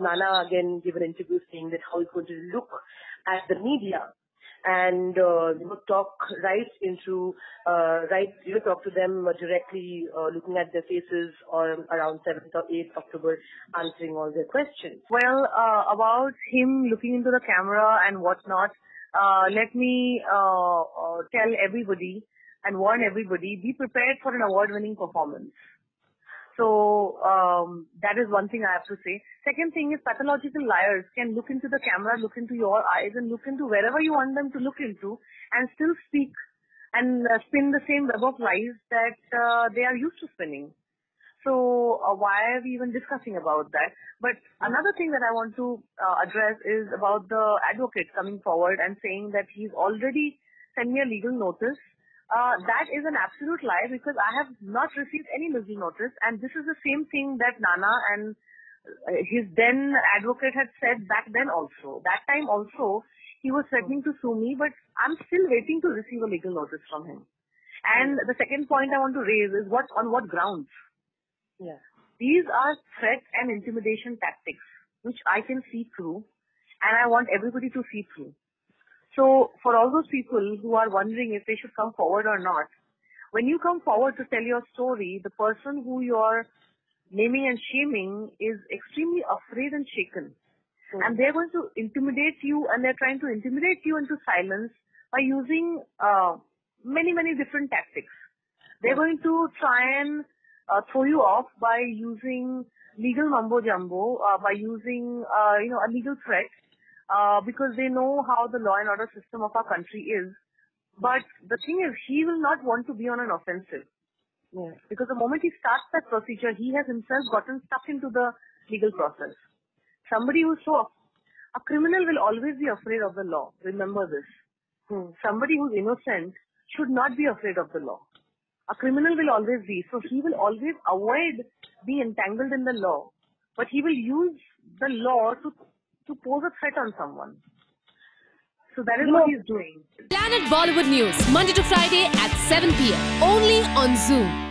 Nana again gave an interview saying that how he's going to look at the media and uh, talk right into uh, right you know talk to them directly uh, looking at their faces or around 7th or 8th October answering all their questions. Well, uh, about him looking into the camera and whatnot, uh, let me uh, uh, tell everybody and warn everybody, be prepared for an award-winning performance. So um, that is one thing I have to say. Second thing is pathological liars can look into the camera, look into your eyes, and look into wherever you want them to look into, and still speak and uh, spin the same web of lies that uh, they are used to spinning. So uh, why are we even discussing about that? But another thing that I want to uh, address is about the advocate coming forward and saying that he's already sent me a legal notice uh, that is an absolute lie because I have not received any legal notice and this is the same thing that Nana and uh, his then advocate had said back then also. That time also he was threatening to sue me but I'm still waiting to receive a legal notice from him. And the second point I want to raise is what on what grounds? Yeah. These are threat and intimidation tactics which I can see through and I want everybody to see through. So for all those people who are wondering if they should come forward or not, when you come forward to tell your story, the person who you are naming and shaming is extremely afraid and shaken. Mm. And they're going to intimidate you and they're trying to intimidate you into silence by using uh, many, many different tactics. They're going to try and uh, throw you off by using legal mumbo jumbo, uh, by using, uh, you know, a legal threat uh, because they know how the law and order system of our country is. But the thing is, he will not want to be on an offensive. Yeah. Because the moment he starts that procedure, he has himself gotten stuck into the legal process. Somebody who's so, a criminal will always be afraid of the law. Remember this. Hmm. Somebody who's innocent should not be afraid of the law. A criminal will always be. So he will always avoid being entangled in the law. But he will use the law to to pose a threat on someone. So that is what he's doing. Planet Bollywood News, Monday to Friday at 7 p.m. Only on Zoom.